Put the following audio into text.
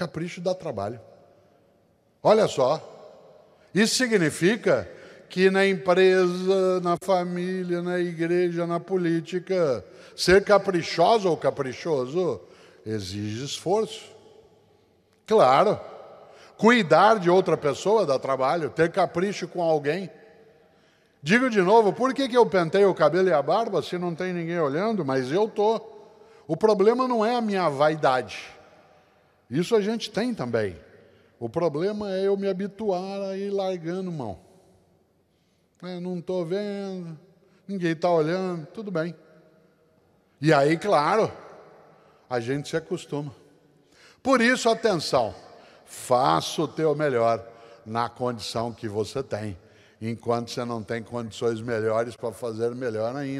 Capricho dá trabalho. Olha só. Isso significa que na empresa, na família, na igreja, na política, ser caprichoso ou caprichoso exige esforço. Claro. Cuidar de outra pessoa dá trabalho, ter capricho com alguém. Digo de novo, por que, que eu pentei o cabelo e a barba se não tem ninguém olhando? Mas eu tô. O problema não é a minha vaidade. Isso a gente tem também. O problema é eu me habituar a ir largando mão. É, não estou vendo, ninguém está olhando, tudo bem. E aí, claro, a gente se acostuma. Por isso, atenção, faça o teu melhor na condição que você tem, enquanto você não tem condições melhores para fazer melhor ainda.